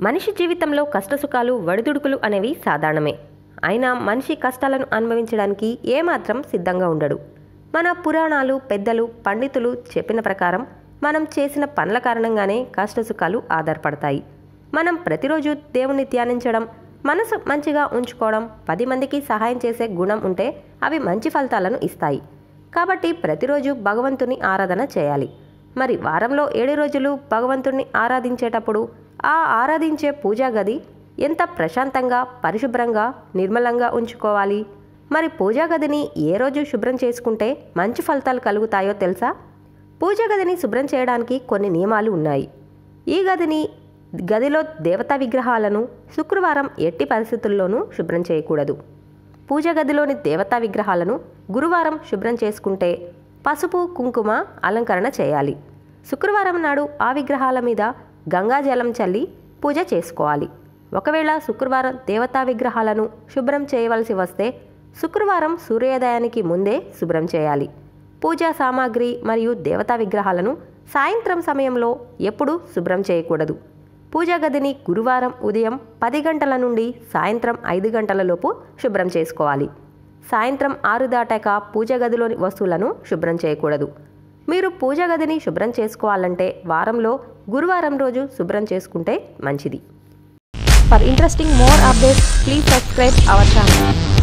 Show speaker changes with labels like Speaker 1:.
Speaker 1: మనిషి జీవితంలో కష్టసుఖాలు వడిదుడుకులు అనేవి సాధారణమే. అయినా మనిషి కష్టాలను అనుభవించడానికి ఏమాత్రం సిద్ధంగా ఉండడు. మన పురాణాలు పెద్దలు పండితులు చెప్పిన ప్రకారం మనం చేసిన పనుల కారణంగానే కష్టసుఖాలు ఆధారపడతాయి. మనం ప్రతిరోజు దేవుణ్ణి ధ్యానించడం మనసు మంచిగా ఉంచుకోవడం పది మందికి సహాయం చేసే గుణం ఉంటే అవి మంచి ఫలితాలను ఇస్తాయి. కాబట్టి ప్రతిరోజు భగవంతుని ఆరాధన చేయాలి. మరి వారంలో ఏడు రోజులు భగవంతుణ్ణి ఆరాధించేటప్పుడు ఆ ఆరాధించే పూజా గది ఎంత ప్రశాంతంగా పరిశుభ్రంగా నిర్మలంగా ఉంచుకోవాలి? మరి పూజా గదిని ఏ రోజు శుభ్రం చేసుకుంటే మంచి ఫలితాలు కలుగుతాయో తెలుసా? పూజా గదిని శుభ్రం చేయడానికి కొన్ని నియమాలు ఉన్నాయి. ఈ గదిని గదిలో దేవతా విగ్రహాలను శుక్రవారం ఎట్టి పరిస్థితుల్లోనూ శుభ్రం చేయకూడదు. పూజ గదిలోని దేవతా విగ్రహాలను గురువారం శుభ్రం చేసుకుంటే పసుపు కుంకుమ అలంకరణ చేయాలి. శుక్రవారం నాడు ఆ విగ్రహాల మీద గంగాజలం చల్లి పూజ చేసుకోవాలి. ఒకవేళ శుక్రవారం దేవతా విగ్రహాలను శుభ్రం చేయవలసి వస్తే శుక్రవారం సూర్యోదయానికి ముందే శుభ్రం చేయాలి. పూజా సామాగ్రి మరియు దేవతా విగ్రహాలను సాయంత్రం సమయంలో ఎప్పుడూ శుభ్రం చేయకూడదు. పూజా గదిని గురువారం ఉదయం పది గంటల నుండి సాయంత్రం ఐదు గంటలలోపు శుభ్రం చేసుకోవాలి. సాయంత్రం ఆరు దాటాక పూజ గదిలోని వస్తువులను శుభ్రం చేయకూడదు. మీరు పూజ గదిని శుభ్రం చేసుకోవాలంటే వారంలో గురువారం రోజు శుభ్రం చేసుకుంటే మంచిది.
Speaker 2: For interesting more updates please subscribe our channel